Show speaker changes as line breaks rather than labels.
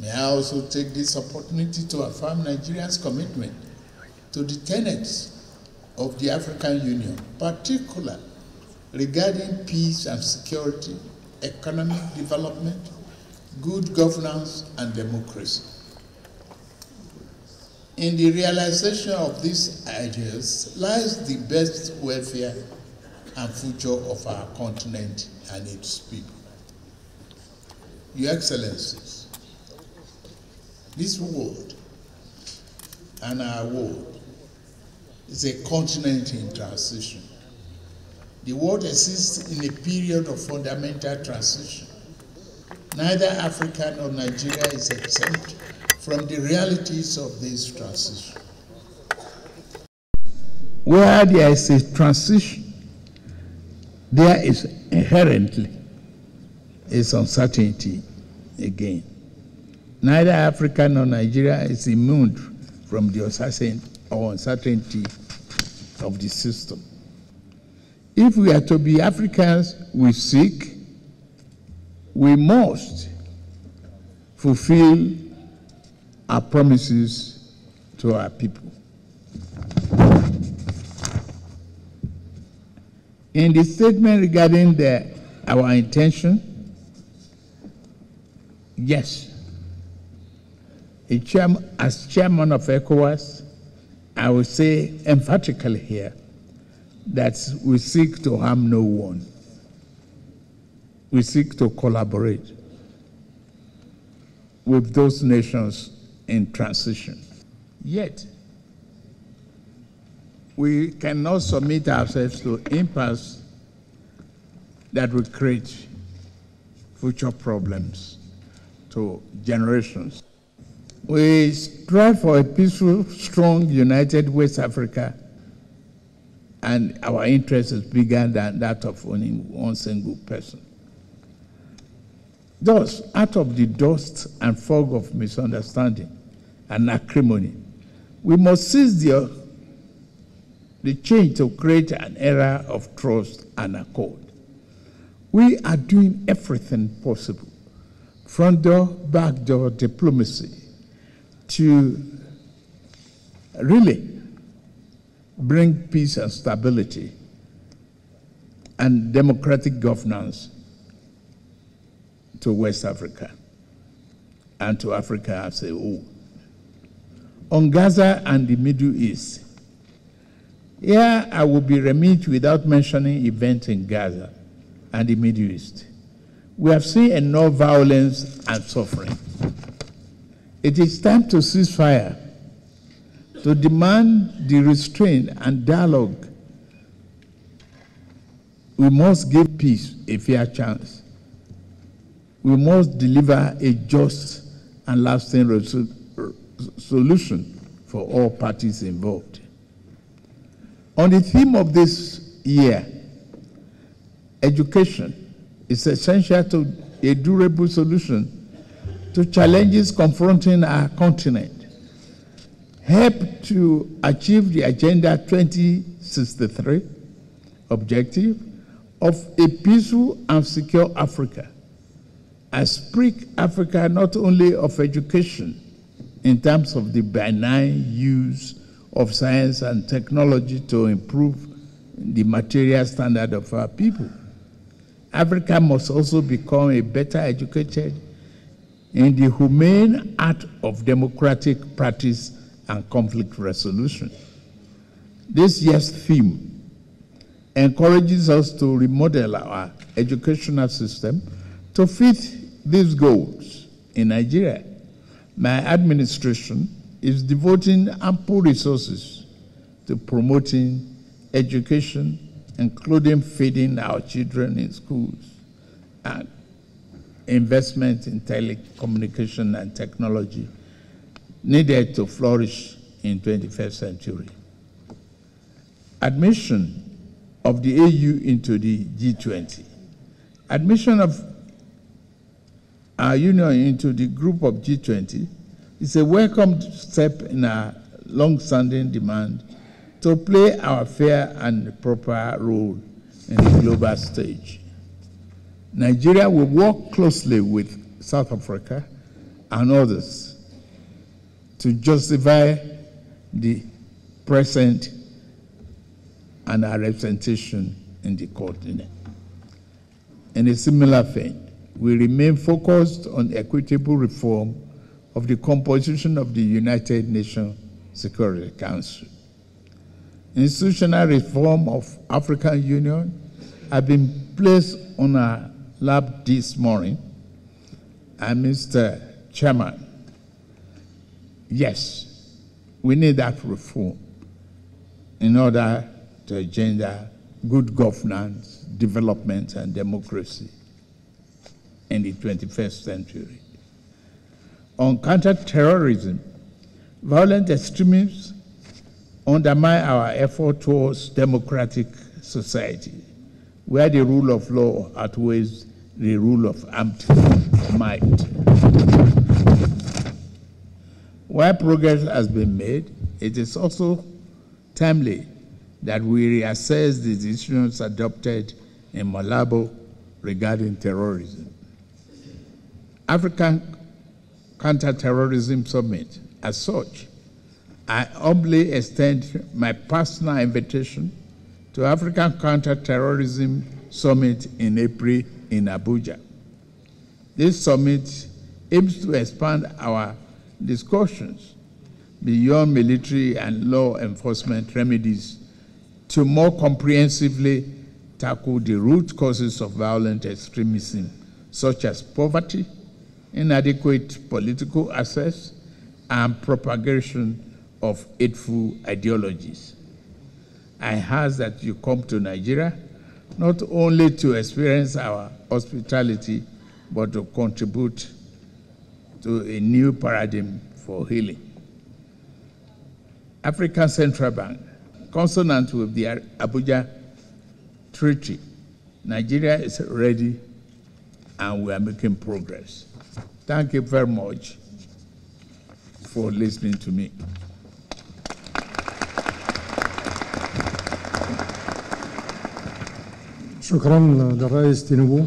May I also take this opportunity to affirm Nigeria's commitment to the tenets of the African Union, particularly regarding peace and security, economic development, good governance, and democracy. In the realization of these ideas lies the best welfare and future of our continent and its people. Your Excellencies, this world and our world is a continent in transition. The world exists in a period of fundamental transition. Neither Africa nor Nigeria is exempt from the realities of this transition. Where there is a transition, there is inherently is uncertainty again. Neither Africa nor Nigeria is immune from the uncertainty of the system. If we are to be Africans we seek, we must fulfill our promises to our people. In the statement regarding the, our intention, yes, as chairman of ECOWAS, I will say emphatically here that we seek to harm no one. We seek to collaborate with those nations in transition. Yet, we cannot submit ourselves to impasse that will create future problems to generations. We strive for a peaceful, strong, united West Africa, and our interest is bigger than that of only one single person. Thus, out of the dust and fog of misunderstanding and acrimony, we must seize the, the change to create an era of trust and accord. We are doing everything possible, front door, back door diplomacy, to really bring peace and stability and democratic governance to West Africa and to Africa as a whole. On Gaza and the Middle East, here I will be remiss without mentioning events in Gaza and the Middle East. We have seen enough violence and suffering. It is time to cease fire, to demand the restraint and dialogue. We must give peace a fair chance. We must deliver a just and lasting solution for all parties involved. On the theme of this year, education is essential to a durable solution to challenges confronting our continent, help to achieve the Agenda 2063 objective of a peaceful and secure Africa. I speak Africa not only of education in terms of the benign use of science and technology to improve the material standard of our people. Africa must also become a better educated in the humane art of democratic practice and conflict resolution. This year's theme encourages us to remodel our educational system to fit these goals in Nigeria. My administration is devoting ample resources to promoting education, including feeding our children in schools and investment in telecommunication and technology needed to flourish in 21st century. Admission of the AU into the G20. Admission of our union into the group of G20 is a welcome step in our long-standing demand to play our fair and proper role in the global stage. Nigeria will work closely with South Africa and others to justify the present and our representation in the continent. In a similar vein, we remain focused on equitable reform of the composition of the United Nations Security Council. Institutional reform of African Union have been placed on our lap this morning. And Mr. Chairman, yes, we need that reform in order to agenda good governance, development, and democracy in the 21st century. On counterterrorism, violent extremists undermine our effort towards democratic society, where the rule of law outweighs the rule of armed might. While progress has been made, it is also timely that we reassess the decisions adopted in Malabo regarding terrorism. African Counterterrorism Summit, as such, I humbly extend my personal invitation to African Counterterrorism Summit in April in Abuja. This summit aims to expand our discussions beyond military and law enforcement remedies to more comprehensively tackle the root causes of violent extremism, such as poverty, inadequate political access, and propagation of hateful ideologies. I ask that you come to Nigeria not only to experience our hospitality, but to contribute to a new paradigm for healing. African Central Bank, consonant with the Abuja Treaty, Nigeria is ready and we are making progress. Thank you very much for listening to me.
شكرا للرئيس تينبو